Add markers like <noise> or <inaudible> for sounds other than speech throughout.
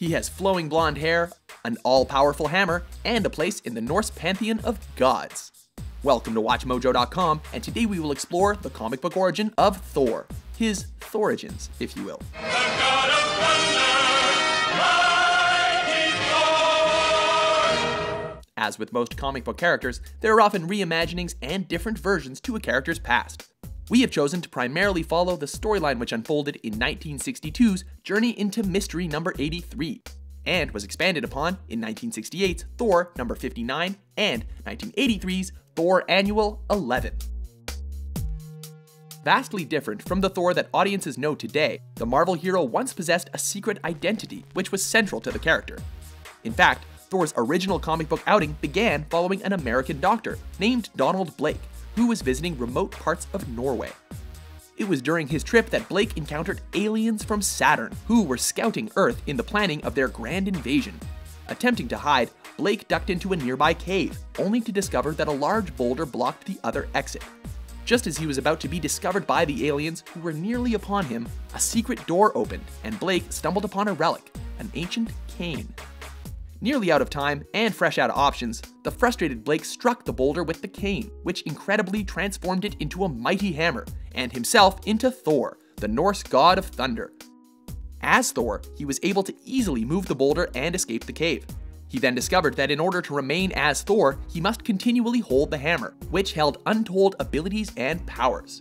He has flowing blonde hair, an all powerful hammer, and a place in the Norse pantheon of gods. Welcome to WatchMojo.com, and today we will explore the comic book origin of Thor, his Thorigins, if you will. As with most comic book characters, there are often reimaginings and different versions to a character's past. We have chosen to primarily follow the storyline which unfolded in 1962's Journey into Mystery number 83, and was expanded upon in 1968's Thor number 59 and 1983's Thor Annual 11. Vastly different from the Thor that audiences know today, the Marvel hero once possessed a secret identity which was central to the character. In fact, Thor's original comic book outing began following an American doctor named Donald Blake, who was visiting remote parts of Norway. It was during his trip that Blake encountered aliens from Saturn who were scouting Earth in the planning of their grand invasion. Attempting to hide, Blake ducked into a nearby cave, only to discover that a large boulder blocked the other exit. Just as he was about to be discovered by the aliens who were nearly upon him, a secret door opened and Blake stumbled upon a relic, an ancient cane. Nearly out of time and fresh out of options, the frustrated Blake struck the boulder with the cane, which incredibly transformed it into a mighty hammer, and himself into Thor, the Norse god of thunder. As Thor, he was able to easily move the boulder and escape the cave. He then discovered that in order to remain as Thor, he must continually hold the hammer, which held untold abilities and powers.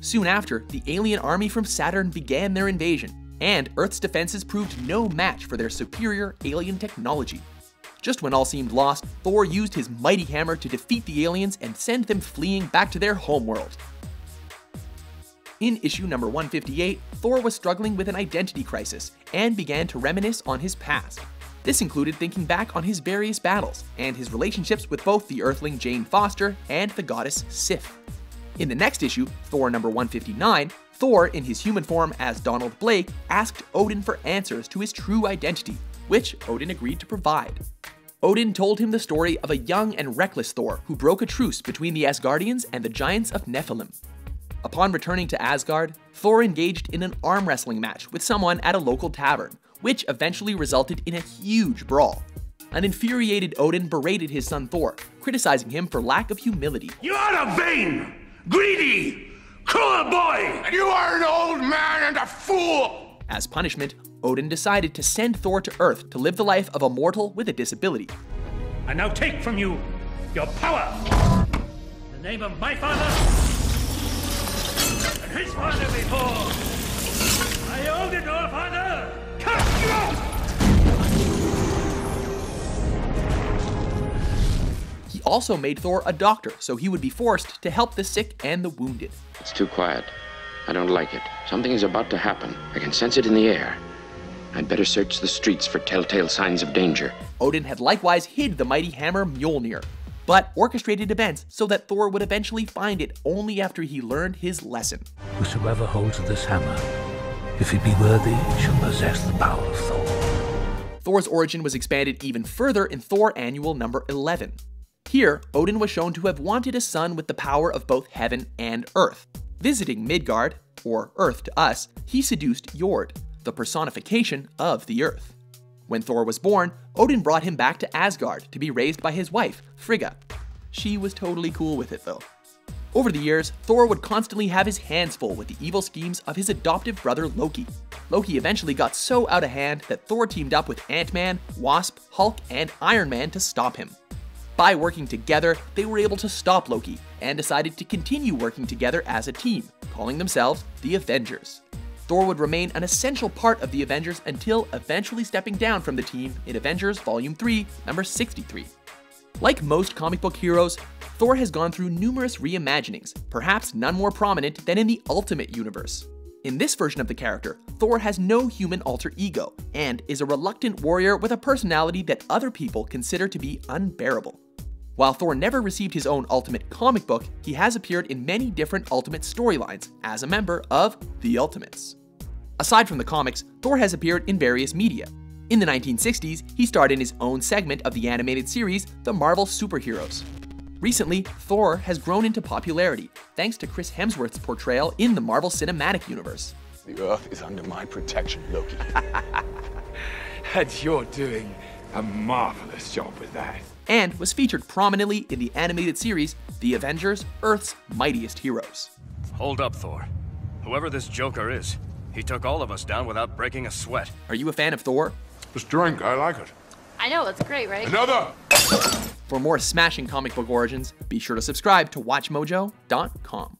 Soon after, the alien army from Saturn began their invasion, and Earth's defenses proved no match for their superior alien technology. Just when all seemed lost, Thor used his mighty hammer to defeat the aliens and send them fleeing back to their homeworld. In issue number 158, Thor was struggling with an identity crisis and began to reminisce on his past. This included thinking back on his various battles and his relationships with both the Earthling Jane Foster and the goddess Sif. In the next issue, Thor number 159, Thor, in his human form as Donald Blake, asked Odin for answers to his true identity, which Odin agreed to provide. Odin told him the story of a young and reckless Thor who broke a truce between the Asgardians and the giants of Nephilim. Upon returning to Asgard, Thor engaged in an arm wrestling match with someone at a local tavern, which eventually resulted in a huge brawl. An infuriated Odin berated his son Thor, criticizing him for lack of humility. You are a vain, greedy, cruel boy! And you are an old man and a fool! As punishment, Odin decided to send Thor to Earth to live the life of a mortal with a disability. I now take from you your power! In the name of my father and his father before! Also made Thor a doctor, so he would be forced to help the sick and the wounded. It's too quiet. I don't like it. Something is about to happen. I can sense it in the air. I'd better search the streets for telltale signs of danger. Odin had likewise hid the mighty hammer Mjolnir, but orchestrated events so that Thor would eventually find it only after he learned his lesson. Whosoever holds this hammer, if he be worthy, shall possess the power of Thor. Thor's origin was expanded even further in Thor Annual number 11. Here, Odin was shown to have wanted a son with the power of both heaven and earth. Visiting Midgard, or Earth to us, he seduced Jord, the personification of the earth. When Thor was born, Odin brought him back to Asgard to be raised by his wife, Frigga. She was totally cool with it though. Over the years, Thor would constantly have his hands full with the evil schemes of his adoptive brother Loki. Loki eventually got so out of hand that Thor teamed up with Ant Man, Wasp, Hulk, and Iron Man to stop him. By working together, they were able to stop Loki and decided to continue working together as a team, calling themselves the Avengers. Thor would remain an essential part of the Avengers until eventually stepping down from the team in Avengers Volume 3, number 63. Like most comic book heroes, Thor has gone through numerous reimaginings, perhaps none more prominent than in the Ultimate Universe. In this version of the character, Thor has no human alter ego and is a reluctant warrior with a personality that other people consider to be unbearable. While Thor never received his own Ultimate comic book, he has appeared in many different Ultimate storylines as a member of the Ultimates. Aside from the comics, Thor has appeared in various media. In the 1960s, he starred in his own segment of the animated series, The Marvel Superheroes. Recently, Thor has grown into popularity thanks to Chris Hemsworth's portrayal in the Marvel Cinematic Universe. The Earth is under my protection, Loki. <laughs> And you're doing a marvelous job with that. And was featured prominently in the animated series The Avengers Earth's Mightiest Heroes. Hold up, Thor. Whoever this Joker is, he took all of us down without breaking a sweat. Are you a fan of Thor? This drink, I like it. I know, it's great, right? Another! For more smashing comic book origins, be sure to subscribe to WatchMojo.com.